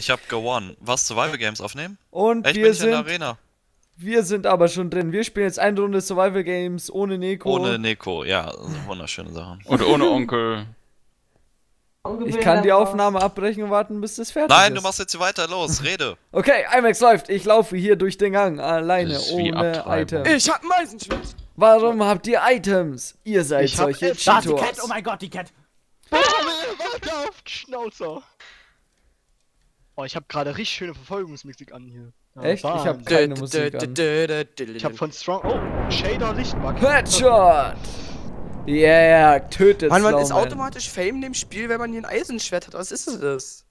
Ich hab gewonnen. Was, Survival Games aufnehmen? Und Echt, wir bin ich in der sind, Arena? wir sind aber schon drin. Wir spielen jetzt eine Runde Survival Games ohne Neko. Ohne Neko, ja, wunderschöne Sachen. Und ohne Onkel. ich kann die Aufnahme abbrechen und warten, bis das fertig Nein, ist. du machst jetzt weiter, los, rede. Okay, IMAX läuft. Ich laufe hier durch den Gang alleine, ohne Abtreibung. Item. Ich hab ein. Warum habt ihr Items? Ihr seid Ich hab solche Da ist die Cat, Cheetos. oh mein Gott, die Cat. Warte auf, Schnauzer. Oh, ich hab gerade richtig schöne Verfolgungsmusik an hier. Ja, Echt? Ich hab Wahnsinn. keine Musik an. Ich hab von Strong. Oh, Shader Lichtbug. Headshot! Yeah, tötet Mann, man ist automatisch Fame in dem Spiel, wenn man hier ein Eisenschwert hat. Was ist das?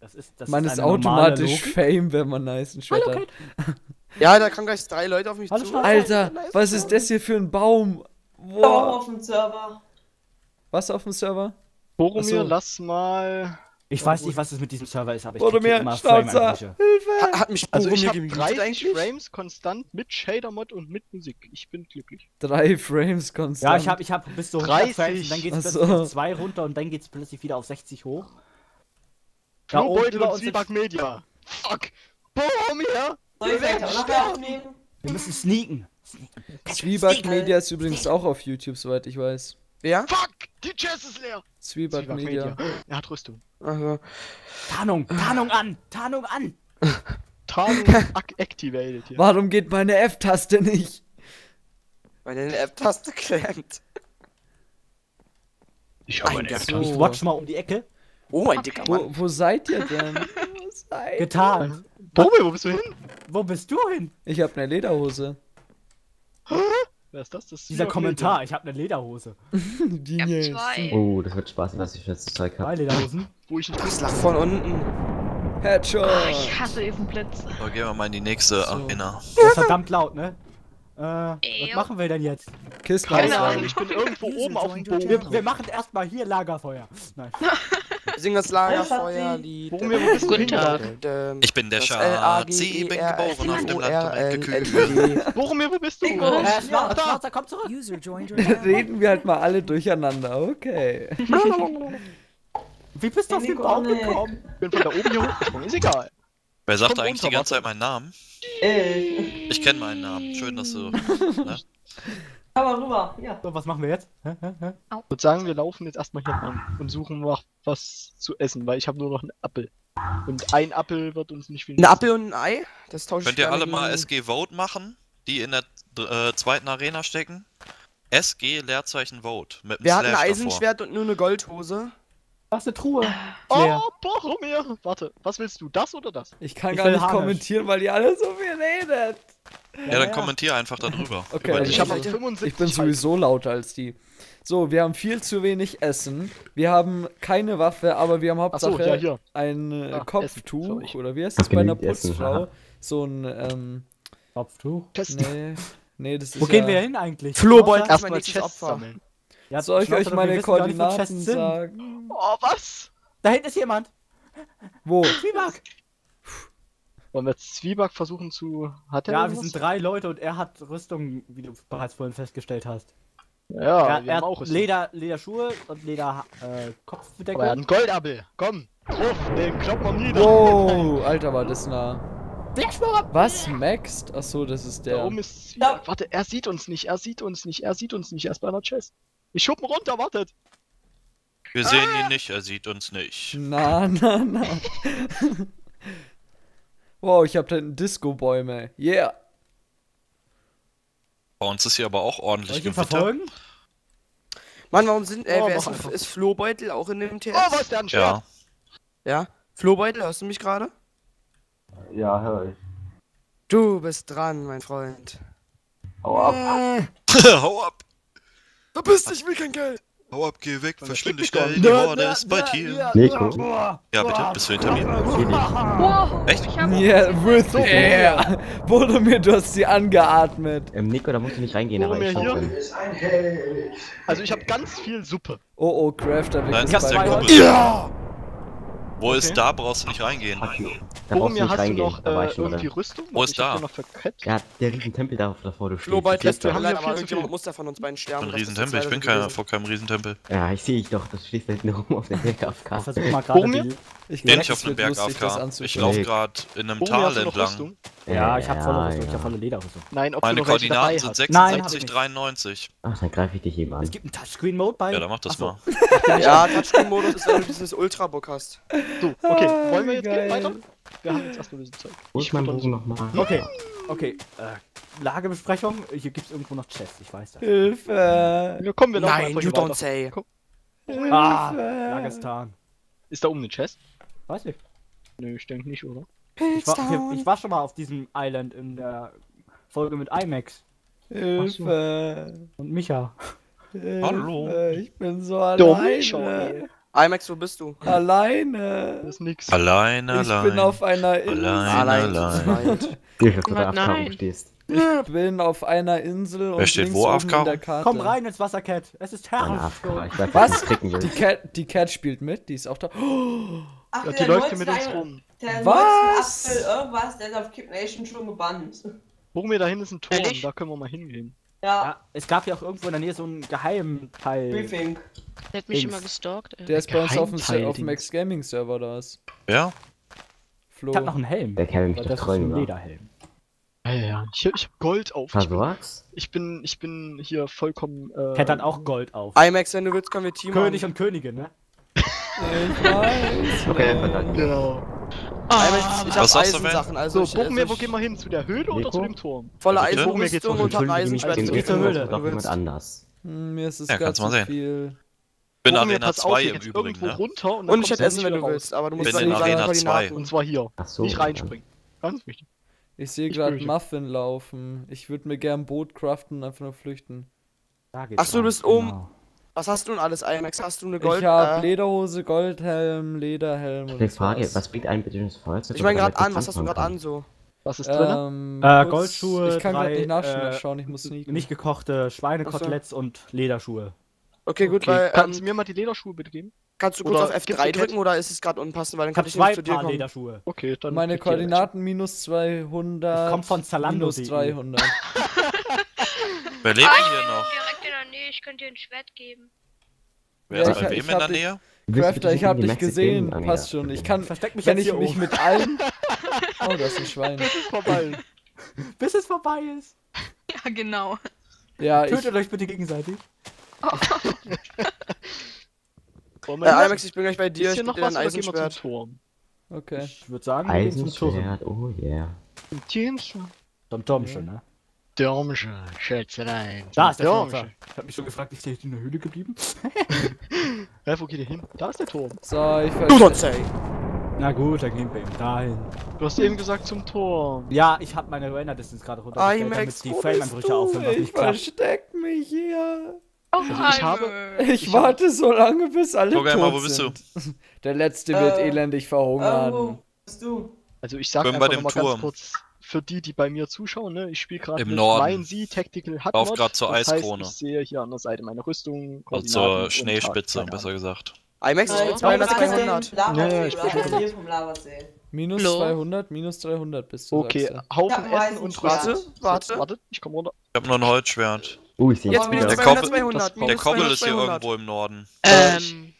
Das ist, das Man ist ist automatisch. Fame, wenn man nice Schwert hat. Ja, da kommen gleich drei Leute auf mich Hallo, zu. Alter, was ist das hier für ein Baum? Boah. auf dem Server. Was auf dem Server? Boromir, so. lass mal. Ich weiß nicht, was es mit diesem Server ist, aber ich Oder krieg immer Schnauzer. Frame-Einbrüche. Hilfe! Ha- Hat mich Also ich hab gemutet 30 eigentlich? Frames konstant mit Shader-Mod und mit Musik. Ich bin glücklich. Drei Frames konstant. Ja, ich hab, ich hab bis zu 100 30. Frames und dann geht's Ach plötzlich auf 2 runter und dann geht's plötzlich wieder auf 60 hoch. Da oben Flowbeutel über und uns Zwieback Media. Fuck! Auch nachher aufnehmen? Wir müssen sneaken. Zwieback Media ist übrigens auch auf YouTube, soweit ich weiß. Ja? Fuck! Die Chest ist leer! Zwieback Zwieback Media. Er hat Rüstung. Also, Tarnung, Tarnung an, Tarnung an. Tarnung ac activated hier. Warum geht meine F-Taste nicht? meine F-Taste klemmt. Ich habe Ein eine So. Ich watch mal um die Ecke. Oh, mein dicker Mann. Wo, wo seid ihr denn? Wo seid ihr? Getan. Boromir, wo bist du hin? Wo bist du hin? Ich hab eine Lederhose. Wer ist das? das ist Dieser Kommentar, ich habe eine Lederhose. Genius. Oh, das wird Spaß, was ich jetzt Zeug Zwei habe. Lederhosen. Media, Wo ich einen Das lag von unten. Headshot! Oh, ich hasse Evenblitze. So, gehen wir mal in die nächste So. Arena. Das ist verdammt laut, ne? Äh, was machen wir denn jetzt? Kisten Keine Ahnung, ich bin irgendwo oben auf dem Boden. Wir, wir machen erstmal hier Lagerfeuer. Nein. Wir singen das Lagerfeuerlied. Boromir, wo bist du Guten Tag. hingelaufen? Ich bin der Schatz, ich bin geboren auf dem Land Kühe. L-A-G-E-R-L-L-E. Boromir, wo bist du? Äh, Schnauzer, komm zurück. Reden wir halt mal alle durcheinander, okay. Wie bist du auf den Baum gekommen? Ich bin von da oben hier hochgesprungen. Ist egal. Wer sagt eigentlich die ganze Zeit meinen Namen? Ich. Ich kenne meinen Namen. Schön, dass du. Komm mal rüber. Ja. So, was machen wir jetzt? Hä, hä, hä? Ich würde sagen, wir laufen jetzt erstmal hier lang und suchen nach was zu essen, weil ich habe nur noch einen Apfel. Und ein Apfel wird uns nicht viel Ein Apfel und ein Ei? Das tausche ich Könnt ihr alle mal SG Vote machen, die in der äh, zweiten Arena stecken? SG Leerzeichen Vote. Mit einem Wir hatten ein Slash davor. Eisenschwert und nur eine Goldhose. Ist eine Truhe. Oh, Leer. Boromir! Warte, was willst du? Das oder das? Ich kann Ich gar nicht Harnisch. kommentieren, weil ihr alle so viel redet. Ja, dann kommentier einfach darüber. Okay, also Ich. 75 Ich bin sowieso lauter als die. So, wir haben viel zu wenig Essen. Wir haben keine Waffe, aber wir haben Ach so, Hauptsache ja, hier. ein äh, Ah, Kopftuch. Essen, oder wie heißt das bei einer Essen, Putzfrau? haha. So ein, ähm, Kopftuch. Nee. Nee, das ist Wo gehen ja, wir hin eigentlich? Mein Erstmal nächstes Chest Opfer. sammeln. Ja, Soll ich euch meine Koordinaten sagen? Oh, was? Da hinten ist jemand. Wo? Zwieback. Wollen wir Zwieback versuchen zu. Hat er Ja, wir irgendwas? sind drei Leute und er hat Rüstung, wie du bereits vorhin festgestellt hast. Ja, er, wir er haben hat auch Rüstung. Leder, Lederschuhe und Leder äh, Kopfbedeckung. Aber er hat einen Goldapfel. Komm, drauf, den kloppen wir nieder. Wow, Alter, war das nah. Was? Maxed? Achso, das ist Da der. oben ist Zwieback. Warte, er sieht uns nicht, er sieht uns nicht, er sieht uns nicht. Er ist bei einer Chest. Ich schub ihn runter, wartet. Wir sehen ihn nicht, er sieht uns nicht. Na, na, na. wow, ich hab da hinten Disco-Bäume. Yeah. Bei uns ist hier aber auch ordentlich Gewitter. verfolgen? Mann, warum sind. Äh, Oh, wer ist, einfach. ist Flohbeutel auch in dem TS? Oh, was ist der? Ja. Ja. Flohbeutel, hörst du mich gerade? Ja, hör ich. Du bist dran, mein Freund. Hau ab. Hau ab! Verpiss dich, ich will kein Geld. Hau ab, geh weg, verschwinde schnell, gar die. Horde ist bei dir. Nico? Ja, bitte, bist du hinter mir? Wow. Echt? Hab Yeah, with air. Boromir, du hast sie angeatmet. Ähm, Nico, da musst du nicht reingehen, aber ich drin. Also ich habe ganz viel Suppe. Oh, oh, Crafter. Nein, weg das ist der Kumpel. Ja! Wo Okay. ist da, brauchst du nicht reingehen. Fuck you. Da brauchst du Boromir, nicht hast du reingehen. noch da war äh, irgendwie. Rüstung? Wo ist da? noch. Ja, der riesen Tempel da, davor du stehst. Slowbite lässt wir mir haben leid, ja viel aber irgendjemand muss ja von uns beiden sterben. Ein Riesentempel, ich bin keiner vor keinem Riesenempel. Ja, ich sehe ich doch. Das stehst da hinten rum auf der Berg AFK. versuche mal gerade die... Ich Nee, glaub, nicht auf dem Berg AFK. Ich laufe gerade in einem Tal du noch entlang. Ja, ich hab volle ja, Rüstung, ich ja. hab volle Lederrüstung. Nein, ob Meine du noch Koordinaten sind hast. Nein, hab ich 76, nicht. 93. Ach, dann greife ich dich eben an. Es gibt einen Touchscreen-Mode bei... Ja, dann mach das Achso. mal. Ja, Touchscreen-Modus ist, wenn du dieses Ultrabook hast. So, okay, Ah, wollen wir jetzt gehen weiter? Wir haben jetzt erstmal diesen Zeug. Wo Ich mein Bogen nochmal? Okay, okay. Äh, Lagebesprechung. Hier gibt's irgendwo noch Chests, ich weiß das. Hilfe! Ja, komm, wir laufen Nein, you don't weiter. say. Ah, Hilfe! Dagestan. Ist da oben eine Chest? Weiß ich. Nö, ich denke nicht, oder? Ich war, ich, ich war schon mal auf diesem Island in der Folge mit IMAX Hilfe! und Micha. Hallo. Ich bin so Dominik, alleine. IMAX, wo bist du? Alleine. Das ist nix. Alleine, Ich allein. bin auf einer Insel. Allein. Allein dass du da Nein. Stehst. Ich bin auf einer Insel und steht links wo, oben AFK? in der Karte. Komm rein ins Wasser, Cat. Es ist herrlich. Was? Die. Cat, die Cat spielt mit, die ist auch da. Ach, Ja, die der läuft hier mit 19 uns rum. Der Was? 19. April irgendwas, der ist auf Kip Nation schon gebannt. Boromir, da hinten ist ein Turm, Ehrlich? da können wir mal hingehen. Ja, Ja, es gab ja auch irgendwo in der Nähe so einen Geheimteil. Briefing. Der hat mich Links. immer gestalkt, ey. Der ist bei uns auf dem, auf dem Dings. Max Gaming Server da ist. Ja? Flo. Ich hab noch einen Helm. Der will mich doch das ist ein? Lederhelm. Ja, ja, ja. Ich, ich hab Gold auf. Ich bin, ich bin, ich bin hier vollkommen. Äh, hat auch Gold auf. IMAX, wenn du willst, können wir Team König und Königin, ne? Ich weiß. Okay, verdammt. Genau. IMAX, ich hab? Eisensachen, also So, ich, Boromir, also wo ich, gehen wir hin? Zu der Höhle oder zu dem Turm? volle geht Eisenrüstung und hab Eisenschwert. den geh drin. zur Höhle. Jemand anders. Hm, Mir ist es Ja, kannst zu mal sehen. viel. Ich bin Arena pass auf, 2 hier im Übrigen, irgendwo ne? runter und, dann Und ich hätte Essen, wenn du raus. willst, aber du musst Bin dann in Arena Koordinaten. 2. Und zwar hier. So. nicht reinspringen. Ganz wichtig. Ich sehe Ich gerade. Muffin laufen. Ich würde mir gern ein Boot craften und einfach nur flüchten. Da geht's Ach so, du bist oben. Was hast du denn alles, IMAX? Hast du eine Gold? ich habe äh, Lederhose, Goldhelm, Lederhelm und Frage, das was bringt ein bitte das Feuerzeug? ich meine damit gerade an, was hast du gerade an so? Was ist drin? ähm, Äh, kurz- Goldschuhe, Ich kann gerade drei, nicht nachschauen, äh, schauen, ich muss sneaken. Nicht gekochte Schweinekoteletts und Lederschuhe. Okay, gut, Okay, weil kannst du ähm, mir mal die Lederschuhe bitte geben? kannst du kurz oder auf gibt's F3 eine drücken oder ist es gerade unpassend, weil dann Ich kann hab ich nicht zu dir Paar kommen. Lederschuhe. Okay, dann. Meine Koordinaten minus 200. Kommt von Zalando. minus 300. Wer lebt Ah, denn ich hier noch? Ich könnte dir ein Schwert geben. Wer Ja, ist ich- bei ich wem in der Nähe? Crafter, ich hab dich gesehen. Passt schon. Ich kann, Versteck mich wenn jetzt ich hier mich oben. mit allen. Oh, das ist ein Schwein. Das ist vorbei. Bis es vorbei ist. Ja, genau. Ja, ich, Tötet euch bitte gegenseitig. Wollen wir Äh? IMAX, ich bin gleich bei dir, Ist ich hier geb noch was zum Eisenschwert. Turm? okay. Ich würde sagen. Eisenschwert, oh yeah. Zum Teamchen. Zum Turm schon, ne? Dörmchen, Schätzelein. Da ist der Turm. Ich hab mich schon gefragt, ist der in der Höhle geblieben? Hä, wo geht ihr hin? Da ist der Turm. So, ich Du don't ver say. Na gut, dann gehen wir eben dahin. Du hast eben gesagt zum Turm. Ja, ich habe meine Render Distance gerade runtergestellt, IMAX, damit die wo du? aufhören, was Ich nicht klappt. versteck mich hier. Oh, ich habe- Heime. Ich warte so lange, bis alle Guck tot einmal, wo bist sind. Der letzte wird Äh, elendig verhungern. bist du. Also ich sag Bin einfach bei noch dem mal Turm. ganz kurz für die, die bei mir zuschauen, ne? Ich spiele gerade Im mit Norden. Mein Sie Tactical Hut Lauf Mod. grad zur das Eiskrone. Heißt, ich sehe hier an der Seite meine Rüstung, Also zur Schneespitze, Tag- besser gesagt. IMAX, ich Äh, bin 200, ich bin 200. im Lavasee, Ja, ja, ich bin schon vom Lavasee. Minus Hallo? 200, minus 300 bist du. Okay, sagst Haufen hab Essen und. Warte, warte. Warte, ich komm runter. Ich hab nur ein Holzschwert. Oh, ich sehe Jetzt minus wieder. 200, Koppel- 200. das- Der Koppel 200, ist hier 200. irgendwo im Norden. Ähm,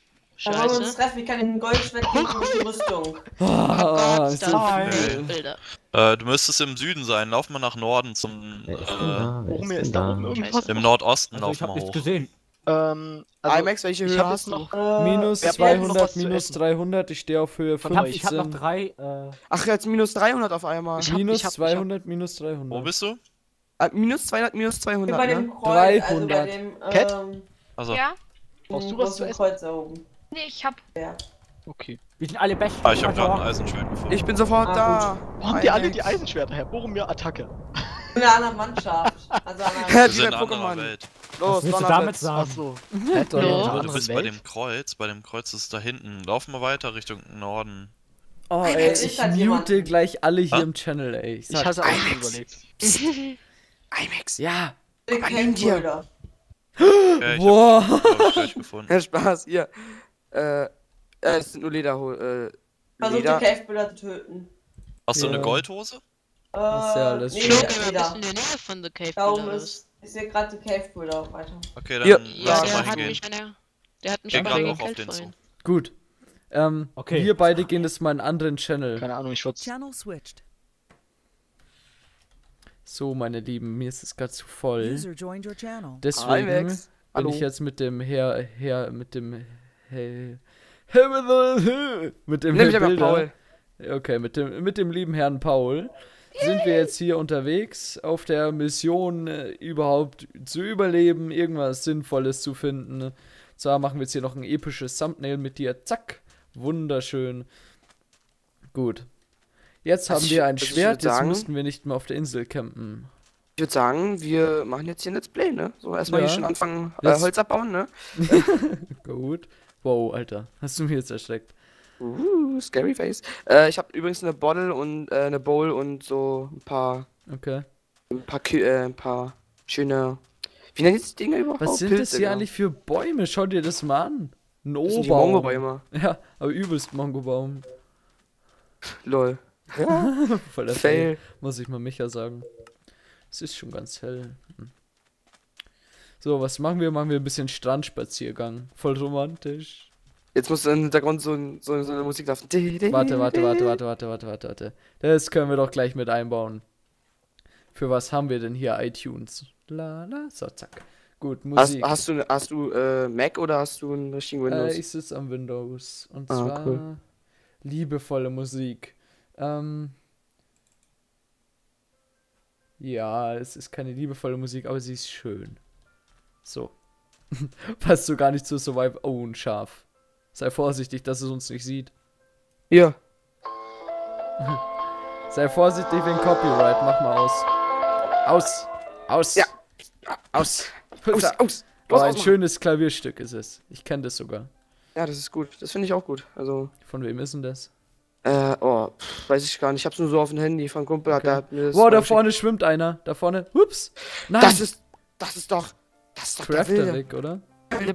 Da wollen wir uns scheiße. treffen, ich kann den Goldschwert geben und die Rüstung. du. Ah, Gott, so. Bilder. Äh, du müsstest im Süden sein. Lauf mal nach Norden zum. Wer ist denn Äh, Warum ist da oben irgendwas? Im Nordosten Also ich lauf hab mal nichts hoch. gesehen. Ähm, also, IMAX, welche ich Höhe hab hast du? noch. Äh, Minus wer braucht noch 200, was zu minus essen? 300, ich stehe auf Höhe Ich hab, 15. ich hab noch drei, äh, Ach, jetzt minus 300 auf einmal. Ich hab- minus ich hab- ich hab- 200, minus 300. Wo bist du? Äh, minus 200, minus Bei 200, dem ne? Kreuz, also bei 300. dem, Cat? ähm, Also, Ja? Brauchst du was zu essen? Kreuz da oben. Nee, ich hab. Okay. wir sind alle Best. ah, ich hab gerade ein Eisenschwert gefunden. Ich bin sofort Ah, da. Wo haben die alle die Eisenschwerter her? Boromir Attacke. In einer anderen Mannschaft. Also einer in anderer Pokémon. Welt. Los, Was willst du damit sagen? Achso. Hallo? Du bist bei dem Kreuz. Bei dem Kreuz ist da hinten. Lauf mal weiter Richtung Norden. Oh, ey, ist ich halt mute jemand- gleich alle hier Ah? im Channel, ey. Ich Ich hatte auch schon überlegt. IMAX. ja. Aber nehmt ihr- Boulder. Ja, ich Boah. hab, ich, gleich gefunden. Ja, Spaß, hier. Äh, äh, es sind nur Leder, äh, Versuch Leder. die Cave Builder zu töten. Hast du Ja. eine Goldhose? Äh, Das ist ja alles nee, schön. Da. bisschen in der Nähe von The Cave Builder ist, ich sehe gerade die Cave Builder weiter. Okay, dann Ja. lass Ja, mal der hat hingehen. mich, wenn er. Der hat mich Geh gerade wegen auch auf den zu. Gut. Ähm, Okay. wir beide gehen jetzt mal in einen anderen Channel. Keine Ahnung, ich würde Channel switched. So, meine Lieben, mir ist es gerade zu voll. Deswegen Hi, bin ich jetzt mit dem Herr, Herr, mit dem Herr, mit dem Nimm Bilder- Paul. Okay, mit dem, mit dem lieben Herrn Paul sind wir jetzt hier unterwegs auf der Mission, äh, überhaupt zu überleben, irgendwas Sinnvolles zu finden. Zwar machen wir jetzt hier noch ein episches Thumbnail mit dir. Zack. Wunderschön. Gut. Jetzt haben Also wir ein also ich Schwert, jetzt sagen- müssten wir nicht mehr auf der Insel campen. Ich würde sagen, wir machen jetzt hier ein Let's Play, ne? So, erstmal Ja. hier schon anfangen, äh, Holz abbauen, ne? Gut. Wow, Alter. Hast du mich jetzt erschreckt. Uh, scary face. Äh, ich habe übrigens eine Bottle und äh, eine Bowl und so ein paar, Okay. ein paar, äh, ein paar schöne. Wie nennen die Dinge überhaupt? Was sind das hier eigentlich für Bäume? Schau dir das mal an. Ein O-Baum. Mongobäume. Ja, aber übelst Mongobaum. Lol. Voll der Fail. Fail. Muss ich mal Micha sagen. Es ist schon ganz hell. Hm. So, was machen wir? Machen wir ein bisschen Strandspaziergang. Voll romantisch. Jetzt muss im Hintergrund so, ein, so, so eine Musik laufen. Warte, warte, warte, warte, warte, warte, warte, warte. Das können wir doch gleich mit einbauen. Für was haben wir denn hier iTunes? La la, so, zack. Gut, Hast, Musik. hast du, hast du äh, Mac oder hast du einen richtigen Windows? Äh, ich sitze am Windows. Und Ah, zwar cool. liebevolle Musik. Ähm, ja, es ist keine liebevolle Musik, aber sie ist schön. So. Passt so gar nicht zu Survive. Oh, ein Schaf. Sei vorsichtig, dass es uns nicht sieht. Hier. Sei vorsichtig wegen Copyright. Mach mal aus. Aus. Aus. Ja. Aus. Aus, Aus. aus. Oh, Los, ein ausmachen. schönes Klavierstück ist es. Ich kenne das sogar. Ja, das ist gut. Das finde ich auch gut. Also, Von wem ist denn das? äh, oh, pff, weiß ich gar nicht. Ich hab's nur so auf dem Handy von Kumpel. Hat, Okay. der hat mir das Boah, da vorne schwimmt einer. Da vorne. Ups. Nein. Das ist, das ist doch, ist doch der Crafter wilde, weg, oder?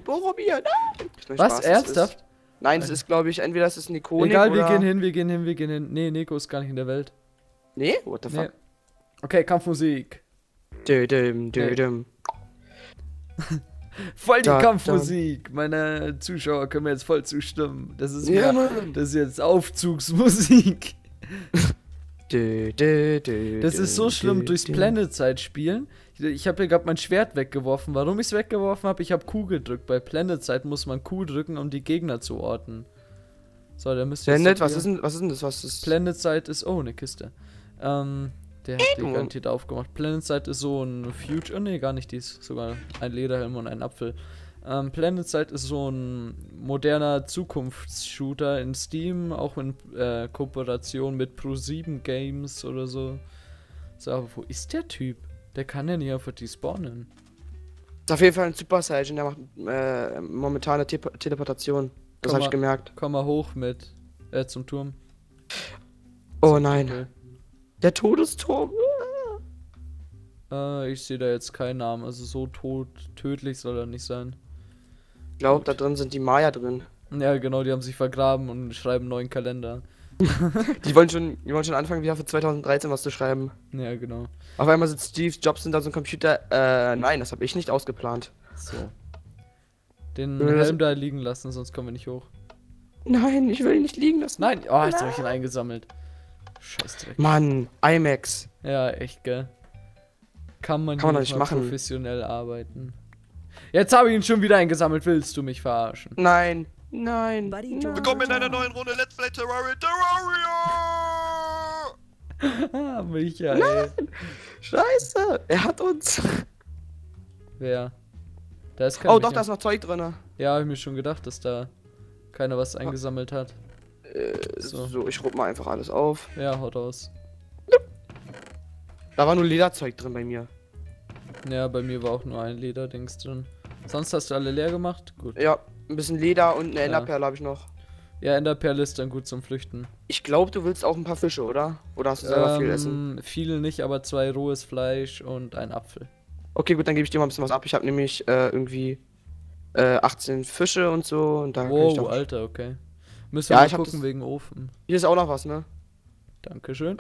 Boromir. Nein. Was? Spaß, Ernsthaft? Ist, nein, das ist, glaube ich, entweder das ist ein Ikonik Egal, wir oder... gehen hin, wir gehen hin, wir gehen hin. Nee, Nico ist gar nicht in der Welt. Nee? What the Nee. fuck? Okay, Kampfmusik. Dödüm, dödüm. Voll die Da, da. Kampfmusik. Meine Zuschauer können mir jetzt voll zustimmen. Das ist, Ja, mehr, das ist jetzt Aufzugsmusik. Dö, dö, dö, Das dö, ist so schlimm dö, durchs dö. Planet-Side spielen. Ich, habe hier gerade mein Schwert weggeworfen. Warum ich es weggeworfen habe? Ich habe Q gedrückt. Bei Planet-Side muss man Q drücken, um die Gegner zu orten. So, der müsste jetzt Planet, was ist denn, was ist denn das? Was ist... Planet-Side ist. Oh, eine Kiste. Ähm, der hat die garantiert aufgemacht. Planet-Side ist so ein Future. Oh, nee, gar nicht. Die ist sogar ein Lederhelm und ein Apfel. Ähm, Planet-Side ist so ein moderner Zukunftsshooter in Steam, auch in äh, Kooperation mit Pro7 Games oder so. So, aber wo ist der Typ? Der kann ja nicht einfach despawnen. ist auf jeden Fall ein Super Saiyan, der macht äh, momentane Te Teleportation. Das habe ich gemerkt. Komm mal hoch mit. Äh, zum Turm. Oh nein. Okay. Der Todesturm. Äh, ich sehe da jetzt keinen Namen. Also so tot, tödlich soll er nicht sein. Ich glaube, da drin sind die Maya drin. Ja, genau, die haben sich vergraben und schreiben einen neuen Kalender. Die wollen schon, die wollen schon anfangen, wieder für 2013 was zu schreiben. Ja, genau. Auf einmal sitzt Steve Jobs hinter so einem Computer. Äh, nein, das habe ich nicht ausgeplant. So. Den das- Helm da liegen lassen, sonst kommen wir nicht hoch. Nein, ich will ihn nicht liegen lassen. Nein! Oh, jetzt habe ich ihn eingesammelt. Scheiß Dreck. Mann, IMAX. Ja, echt, gell. Kann man, Kann man nicht machen. professionell arbeiten. Jetzt habe ich ihn schon wieder eingesammelt. Willst du mich verarschen? Nein, nein. Buddy nein. Willkommen in einer neuen Runde Let's Play Terraria Terraria! Ah, Michael. Scheiße, er hat uns. Wer? Da ist kein Oh, doch, da ist noch Zeug drin. Ja, habe ich mir schon gedacht, dass da keiner was eingesammelt hat. Äh, So. so. ich rupp mal einfach alles auf. Ja, haut aus. Da war nur Lederzeug drin bei mir. Ja, bei mir war auch nur ein Lederdings drin. Sonst hast du alle leer gemacht? Gut. Ja, ein bisschen Leder und eine Ja. Enderperle habe ich noch. Ja, Enderperle ist dann gut zum Flüchten. Ich glaube, du willst auch ein paar Fische, oder? Oder hast du selber viel essen? Ähm, viel nicht, aber zwei rohes Fleisch und ein Apfel. Okay, gut, dann gebe ich dir mal ein bisschen was ab. Ich habe nämlich äh, irgendwie äh, 18 Fische und so. Und da ich Wow, doch... Alter, okay. Müssen wir Ja, mal ich gucken das- wegen Ofen. Hier ist auch noch was, ne? Dankeschön.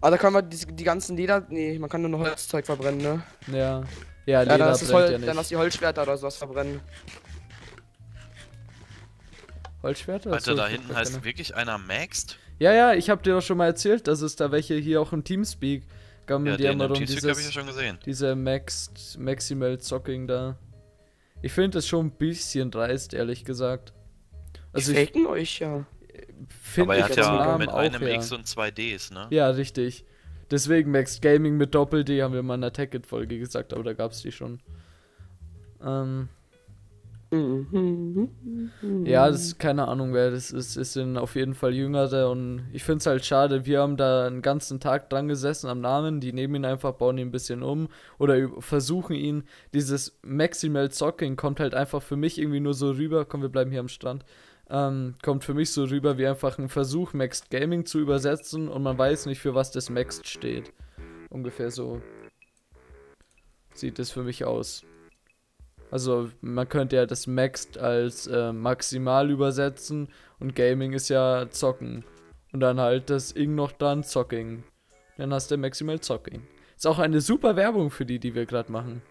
Aber da kann man die, die ganzen Leder. Nee, man kann nur noch Holzzeug verbrennen, ne? Ja. Ja, Ja, Leder dann lass, Hol ja dann lass nicht. die Holzschwerter oder sowas verbrennen. Holzschwerter? Alter, da hinten heißt keine. wirklich einer Maxed? Ja, ja, ich hab dir doch schon mal erzählt, dass es da welche hier auch im Teamspeak gammeln Ja, die den immer im Teamspeak habe ich ja schon gesehen. diese Maxed, Maximal Zocking da. Ich finde das schon ein bisschen dreist, ehrlich gesagt. Also die ich faken euch ja. finde Aber er ich hat ja Namen mit auch, einem ja. X und zwei Ds, ne? Ja, richtig. Deswegen Maxed Gaming mit Doppel-D haben wir mal in der Tacket-Folge gesagt, aber da gab's die schon. Ähm, ja, das ist keine Ahnung, wer das ist. Es sind auf jeden Fall Jüngere und ich finde es halt schade. Wir haben da einen ganzen Tag dran gesessen am Namen. Die nehmen ihn einfach, bauen ihn ein bisschen um oder versuchen ihn. Dieses Maximal Zocking kommt halt einfach für mich irgendwie nur so rüber. Komm, wir bleiben hier am Strand. Ähm, kommt für mich so rüber wie einfach ein Versuch, Maxed Gaming zu übersetzen und man weiß nicht, für was das Maxed steht. Ungefähr so sieht es für mich aus. Also man könnte ja das Maxed als äh, maximal übersetzen und Gaming ist ja zocken. Und dann halt das Ing noch dann Zocking. Dann hast du Maximal Zocking. Ist auch eine super Werbung für die, die wir gerade machen.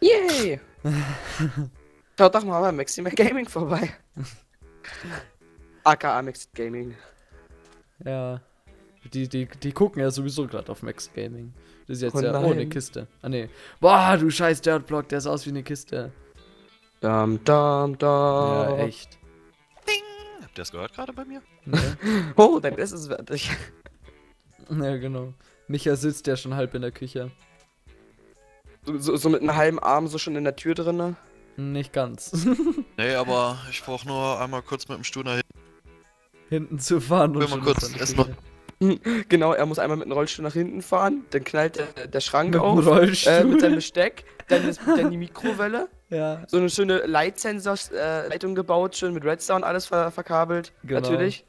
Yay! Schaut doch mal bei Maximal Gaming vorbei. AKA Maxed Gaming. Ja. Die, die, die gucken ja sowieso gerade auf Max Gaming. Das ist jetzt Oh ja nein. oh, eine Kiste. Ah nee. Boah, du scheiß Dirtblock, der ist aus wie eine Kiste. Dam, dam, dam. Ja, echt. Habt ihr das gehört gerade bei mir? Nee. Oh, dein Bestes ist fertig. ja, genau. Micha sitzt ja schon halb in der Küche. So, so, so mit einem halben Arm so schon in der Tür drinne. Nicht ganz. Nee, aber ich brauch nur einmal kurz mit dem Stuhl nach hinten. Hinten zu fahren Will mal kurz er erstmal-. Genau, er muss einmal mit dem Rollstuhl nach hinten fahren, dann knallt der, der Schrank Mit auf. Rollstuhl. Äh, mit seinem Besteck, dann, das, dann die Mikrowelle, ja, so eine schöne Leitsensor-Leitung gebaut, schön mit Redstone alles ver verkabelt, Genau. natürlich.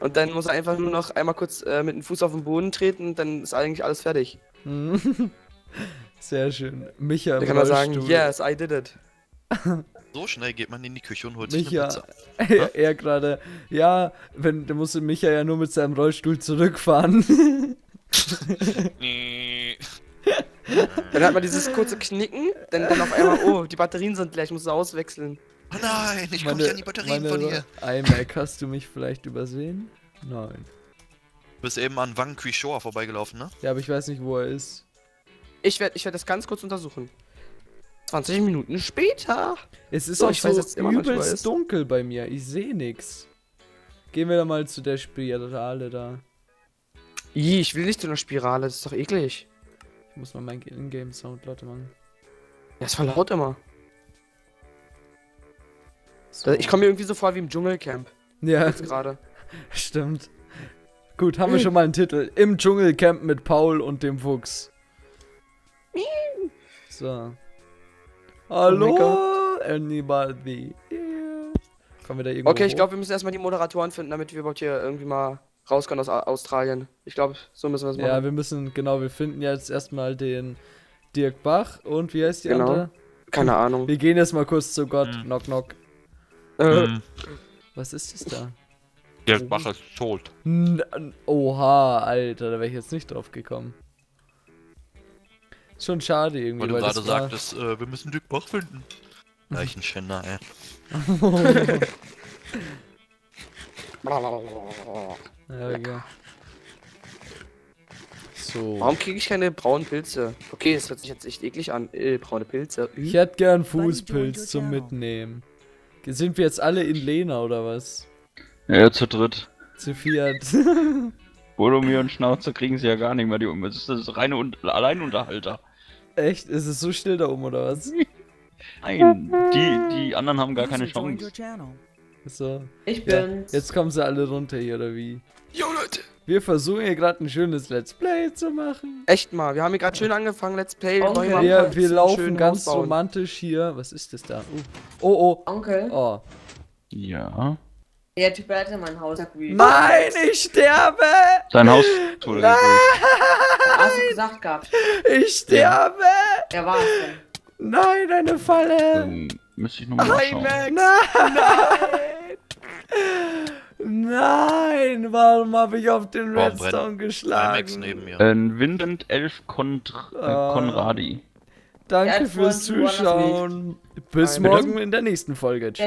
Und dann muss er einfach nur noch einmal kurz äh, mit dem Fuß auf den Boden treten, dann ist eigentlich alles fertig. Mhm. Sehr schön. Micha im kann er sagen, yes, I did it. So schnell geht man in die Küche und holt sich Micha, eine Pizza. er gerade, ja, wenn, dann musste Micha ja nur mit seinem Rollstuhl zurückfahren. Nee. Dann hat man dieses kurze Knicken, dann, dann auf einmal, oh, die Batterien sind leer, ich muss sie auswechseln. Oh nein, ich komme nicht an die Batterien meine von hier. iMac, hast du mich vielleicht übersehen? Nein. Du bist eben an Wang Quishore vorbeigelaufen, ne? Ja, aber ich weiß nicht, wo er ist. Ich werde ich werd das ganz kurz untersuchen. 20 Minuten später. Es ist So, auch ich so weiß jetzt immer noch nicht, wo er übelst dunkel bei mir. Ich sehe nix. Gehen wir da mal zu der Spirale da. Ih, ich will nicht zu einer Spirale, das ist doch eklig. Ich muss mal meinen Ingame-Sound lauter machen. Ja, ist voll laut immer. So. Ich komme mir irgendwie so vor wie im Dschungelcamp. Ja, Jetzt gerade. stimmt. Gut, haben wir schon mal einen Titel. Im Dschungelcamp mit Paul und dem Fuchs. So. Hallo, anybody? Yeah. Kommen wir da irgendwo Okay, ich glaube, wir müssen erstmal die Moderatoren finden, damit wir überhaupt hier irgendwie mal raus können aus Australien. Ich glaube, so müssen wir es machen. Ja, wir müssen, genau, wir finden jetzt erstmal den Dirk Bach und wie heißt die Genau. andere? Keine Ahnung. Wir gehen jetzt mal kurz zu Gott. Hm. Knock, knock. Äh, Was ist das da? Dirk Bach ist tot. N- Oha, Alter, da wäre ich jetzt nicht drauf gekommen. Schon schade irgendwie, Weil du weil gerade sagtest, äh, wir müssen Dirk Bach finden. Leichenschänder, ey. ja, okay. So. Warum kriege ich keine braunen Pilze? Okay, das hört sich jetzt echt eklig an. Äh, braune Pilze. Ich hätte gern Fußpilz zum. Mitnehmen. Sind wir jetzt alle in Lena oder was? Ja, zu dritt. Zu viert. Boromir und Schnauze kriegen sie ja gar nicht mehr. Die, das ist das reine Un Alleinunterhalter. Echt? Ist es so still da oben oder was? Nein, die, die anderen haben gar keine Chance. So. Ich Ja, bin's. jetzt kommen sie alle runter hier oder wie? Jo, Leute. Wir versuchen hier gerade ein schönes Let's Play zu machen. Echt mal, wir haben hier gerade schön angefangen, Let's Play. Okay. wollen mal Wir, laufen ganz ausbauen. romantisch hier. Was ist das da? Oh, oh. Onkel, oh. oh. Ja. Der Typ hat in mein Haus gegrüßt. Nein, ich sterbe! Sein Haus wurde Nein! Hast du gesagt gehabt? Ich sterbe! Wer war es denn? Nein, eine Falle! Dann müsste ich nochmal schauen. Max. Nein! Nein! warum habe ich auf den Warum Redstone brennt geschlagen? IMAX neben mir. Ein Windend Elf Kont äh, Ah. Konradi. Danke Der hat fürs Zuschauen. Bis Nein, morgen in der nächsten Folge. Der